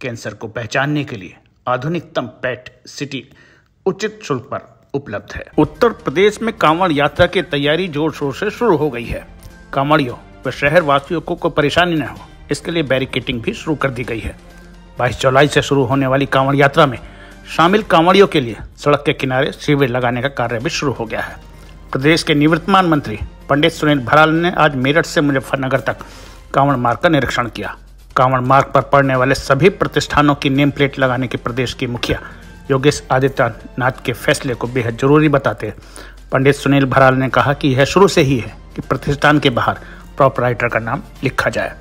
Cancer को पहचानने के लिए आधुनिकतम पेट सिटी उचित शुल्क पर उपलब्ध है। उत्तर प्रदेश में कांवड़ यात्रा की तैयारी ज़ोर शोर से शुरू हो गई है। कांवड़ियों व शहर वासियों को कोई परेशानी न हो, इसके लिए बैरिकेटिंग भी शुरू कर दी गई है। बाईस जुलाई से शुरू होने वाली कांवड़ यात्रा में शामिल कांवड़ियों के लिए सड़क के किनारे शिविर लगाने का कार्य भी शुरू हो गया है। प्रदेश के निवर्तमान मंत्री पंडित सुनील भराल ने आज मेरठ से मुजफ्फरनगर तक कांवड़ मार्ग का निरीक्षण किया। कांवड़ मार्ग पर पड़ने वाले सभी प्रतिष्ठानों की नेम प्लेट लगाने के प्रदेश के मुखिया योगेश आदित्यनाथ के फैसले को बेहद ज़रूरी बताते हैं। पंडित सुनील भराल ने कहा कि यह शुरू से ही है कि प्रतिष्ठान के बाहर प्रॉपराइटर का नाम लिखा जाए।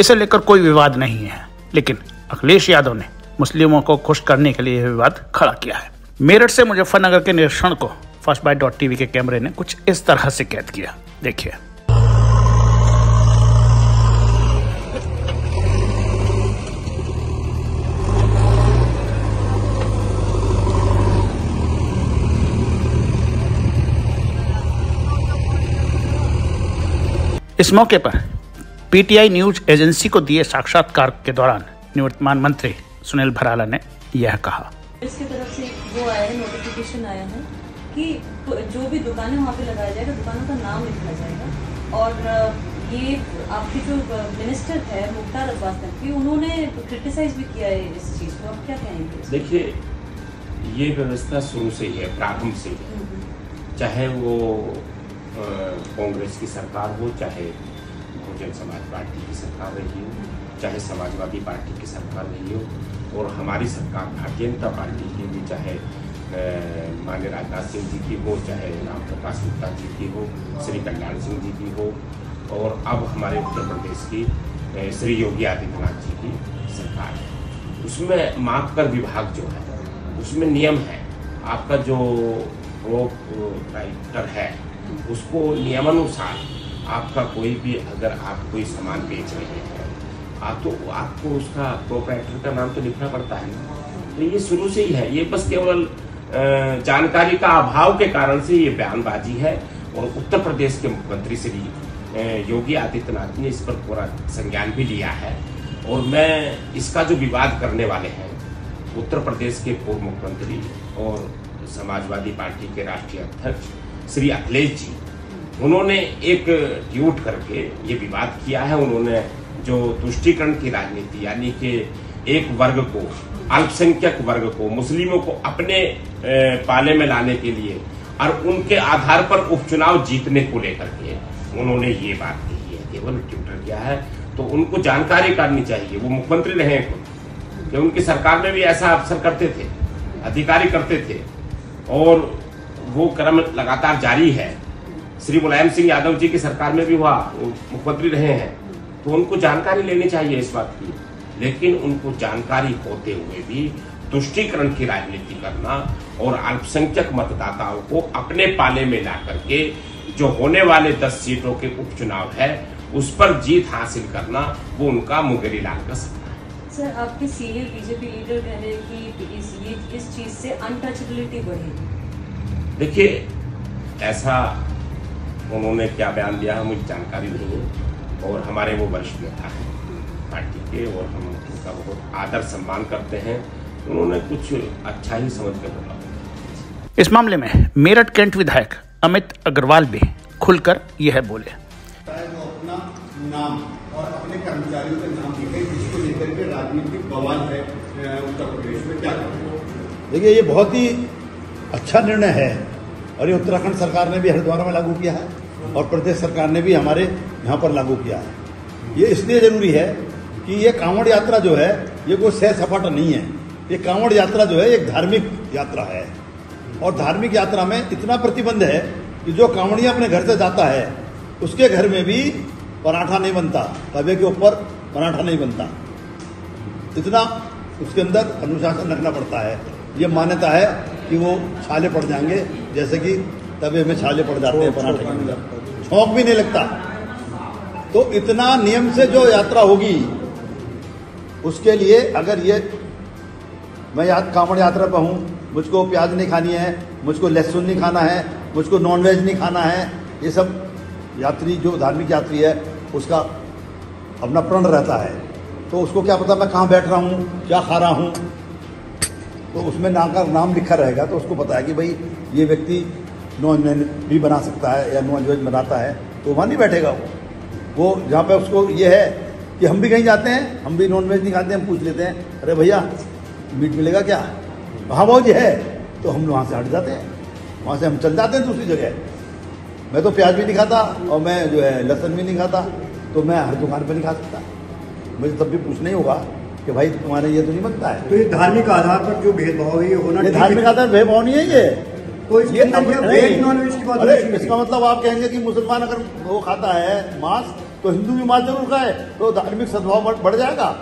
इसे लेकर कोई विवाद नहीं है, लेकिन अखिलेश यादव ने मुस्लिमों को खुश करने के लिए यह विवाद खड़ा किया है। मेरठ से मुजफ्फरनगर के निरीक्षण को फ़र्स्ट बाइट डॉट टीवी के कैमरे ने कुछ इस तरह से कैद किया। देखिए। इस मौके पर पीटीआई न्यूज़ एजेंसी को दिए साक्षात्कार के दौरान निवर्तमान मंत्री सुनील भराला ने यह कहा। इसकी तरफ़ से वो आया है नोटिफिकेशन आया है कि जो भी दुकानें वहाँ पे लगाया जाएगा दुकानों का नाम लिखा जाएगा। और ये आपके जो मिनिस्टर है मुख्तार अब्बास नकवी उन्होंने क्रिटिसाइज भी किया है इस चीज़ को। आप क्या कहेंगे? देखिए ये व्यवस्था शुरू से ही है प्रारंभ से ही है। हम्म, चाहे वो कांग्रेस की सरकार हो, चाहे बहुजन समाज पार्टी की सरकार रही हो, चाहे समाजवादी पार्टी की सरकार रही हो, और हमारी सरकार भारतीय जनता पार्टी की भी, चाहे माननीय राजनाथ सिंह जी की हो, चाहे राम प्रकाश गुप्ता जी की हो, श्री कल्याण सिंह जी की हो, और अब हमारे उत्तर प्रदेश की श्री योगी आदित्यनाथ जी की सरकार है। उसमें माप कर विभाग जो है, उसमें नियम है, आपका जो वो राइटर है उसको नियमानुसार आपका कोई भी, अगर आप कोई सामान बेच रहे हैं, आप तो आपको उसका प्रोपराइटर का नाम तो लिखना पड़ता है ना? तो ये शुरू से ही है। ये बस केवल जानकारी का अभाव के कारण से ये बयानबाजी है और उत्तर प्रदेश के मुख्यमंत्री श्री योगी आदित्यनाथ ने इस पर पूरा संज्ञान भी लिया है। और मैं इसका जो विवाद करने वाले हैं, उत्तर प्रदेश के पूर्व मुख्यमंत्री और समाजवादी पार्टी के राष्ट्रीय अध्यक्ष श्री अखिलेश जी, उन्होंने एक ट्वीट करके ये विवाद किया है। उन्होंने जो तुष्टिकरण की राजनीति, यानी कि एक वर्ग को, अल्पसंख्यक वर्ग को, मुस्लिमों को अपने पाले में लाने के लिए और उनके आधार पर उपचुनाव जीतने को लेकर के उन्होंने ये बात कही है। केवल ट्विटर किया है। तो उनको जानकारी करनी चाहिए। वो मुख्यमंत्री रहे हैं कि उनकी सरकार में भी ऐसा अफसर करते थे, अधिकारी करते थे। और वो क्रम लगातार जारी है। श्री मुलायम सिंह यादव जी की सरकार में भी हुआ मुख्यमंत्री रहे हैं। तो उनको जानकारी लेनी चाहिए इस बात की। लेकिन उनको जानकारी होते हुए भी तुष्टीकरण की राजनीति करना और अल्पसंख्यक मतदाताओं को अपने पाले में ला करके जो होने वाले दस सीटों के उपचुनाव है, उस पर जीत हासिल करना वो उनका मुंगेरी लाल का सपना सर, आपके सीनियर बीजेपी लीडर कह रहे हैं कि ये इस चीज़ से अनटचेबिलिटी बढ़ेगी। देखिए ऐसा उन्होंने क्या बयान दिया है मुझे जानकारी नहीं है और हमारे वो वरिष्ठ नेता हैं पार्टी के और हम उनका बहुत आदर सम्मान करते हैं। उन्होंने कुछ अच्छा ही समझ कर बोला। इस मामले में मेरठ कैंट विधायक अमित अग्रवाल भी खुलकर यह बोले। वो अपना नाम और अपने कर्मचारियों के नाम लिखे जिसको लेकर के राजनीतिक बवाल है उत्तर प्रदेश में। क्या देखिए ये बहुत ही अच्छा निर्णय है। और ये उत्तराखंड सरकार ने भी हरिद्वार में लागू किया है और प्रदेश सरकार ने भी हमारे यहाँ पर लागू किया है। ये इसलिए ज़रूरी है कि ये कांवड़ यात्रा जो है, ये कोई सह सपाटा नहीं है। ये कांवड़ यात्रा जो है एक धार्मिक यात्रा है। और धार्मिक यात्रा में इतना प्रतिबंध है कि जो कांवड़िया अपने घर से जाता है, उसके घर में भी पराठा नहीं बनता, तवे के ऊपर पराठा नहीं बनता। इतना उसके अंदर अनुशासन रखना पड़ता है। ये मान्यता है कि वो छाले पड़ जाएँगे, जैसे कि तवे में छाले पड़ जाते हैं पराठे के छौंक भी नहीं लगता। तो इतना नियम से जो यात्रा होगी, उसके लिए अगर ये, मैं याद कांवड़ यात्रा पर हूँ, मुझको प्याज नहीं खानी है, मुझको लहसुन नहीं खाना है, मुझको नॉनवेज नहीं खाना है, ये सब यात्री, जो धार्मिक यात्री है, उसका अपना प्रण रहता है। तो उसको क्या पता मैं कहाँ बैठ रहा हूँ, क्या खा रहा हूँ तो उसमें नाम का नाम लिखा रहेगा तो उसको पता है कि भाई ये व्यक्ति नॉन वेज भी बना सकता है या नॉन वेज बनाता है तो वहाँ नहीं बैठेगा वो। वो जहाँ पे उसको ये है कि हम भी कहीं जाते हैं, हम भी नॉन वेज नहीं खाते, हम पूछ लेते हैं, अरे भैया, मीट मिलेगा क्या? हाँ भाव जी है। तो हम वहाँ से हट जाते हैं। वहाँ से हम चल जाते हैं दूसरी जगह। मैं तो प्याज भी नहीं खाता और मैं जो है लहसुन भी नहीं खाता तो मैं हर दुकान पर नहीं खा सकता। मुझे तब भी पूछना ही होगा कि भाई तुम्हारे ये तो नहीं बनता है। तो ये धार्मिक आधार पर जो भेदभाव है ये होना ये धार्मिक आधार भेदभाव नहीं है ये। तो ये अरे इसका मतलब आप कहेंगे कि मुसलमान अगर वो खाता है मांस तो हिंदू भी मांस ज़रूर खाए तो धार्मिक सद्भाव बढ़- जाएगा।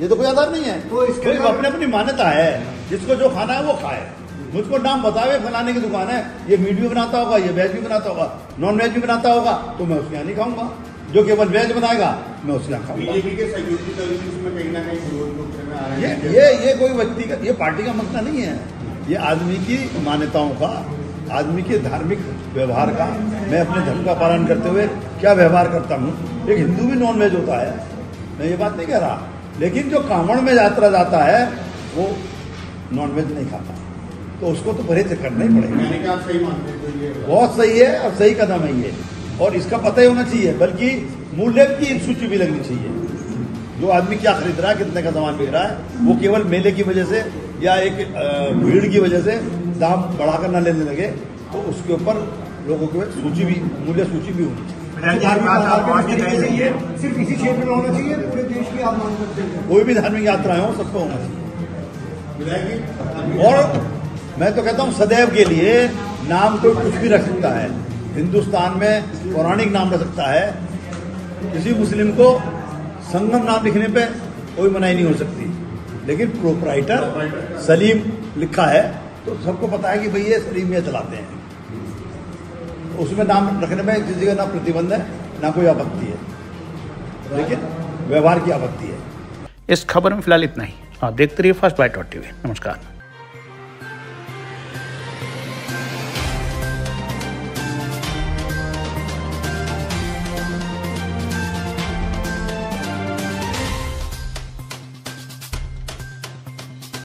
ये तो कोई आधार नहीं है। तो इसके अंदर- अपनी अपनी मान्यता है। जिसको जो खाना है वो खाए। मुझको नाम बतावे फलाने की दुकान है। ये मीट भी बनाता होगा ये वेज भी बनाता होगा नॉन वेज भी बनाता होगा तो मैं उसके यहाँ नहीं खाऊँगा। जो केवल वेज बनाएगा मैं उसके यहाँ खाऊँगा बीजेपी के सहयोगी दल इसमें कहीं ना कहीं विरोध रूप में आ रहे ये ये ये कोई व्यक्ति का ये पार्टी का मसला नहीं है। ये आदमी की मान्यताओं का आदमी के धार्मिक व्यवहार का मैं अपने धर्म का पालन करते हुए क्या व्यवहार करता हूँ? एक हिंदू भी नॉन वेज होता है। मैं ये बात नहीं कह रहा। लेकिन जो कांवड़ में यात्रा जाता है वो नॉन वेज नहीं खाता। तो उसको तो परहेज करना ही पड़ेगा। तो बहुत सही है और सही कदम है ये। और इसका पता ही होना चाहिए बल्कि मूल्य की सूची भी लगनी चाहिए। जो आदमी क्या खरीद रहा है कितने का सामान बिक रहा है वो केवल मेले की वजह से या एक भीड़ की वजह से दाम बढ़ाकर ना लेने लगे तो उसके ऊपर लोगों की सूची भी मूल्य सूची भी होनी चाहिए। ये सिर्फ़ इसी क्षेत्र में होना चाहिए पूरे देश की आप मांग करते हैं कोई भी धार्मिक यात्राएँ हो सबको होना चाहिए। और मैं तो कहता हूँ सदैव के लिए नाम कोई कुछ भी रख सकता है। हिंदुस्तान में पौराणिक नाम रख सकता है। किसी मुस्लिम को संगम नाम लिखने पे कोई मनाही नहीं हो सकती। लेकिन प्रोपराइटर सलीम लिखा है तो सबको पता है कि भाई ये सलीम ये चलाते हैं। उसमें नाम रखने में किसी का ना प्रतिबंध है, ना कोई आपत्ति है। लेकिन व्यवहार की आपत्ति है। इस खबर में फ़िलहाल इतना ही। आप देखते रहिए फ़र्स्ट बाइट टीवी नमस्कार।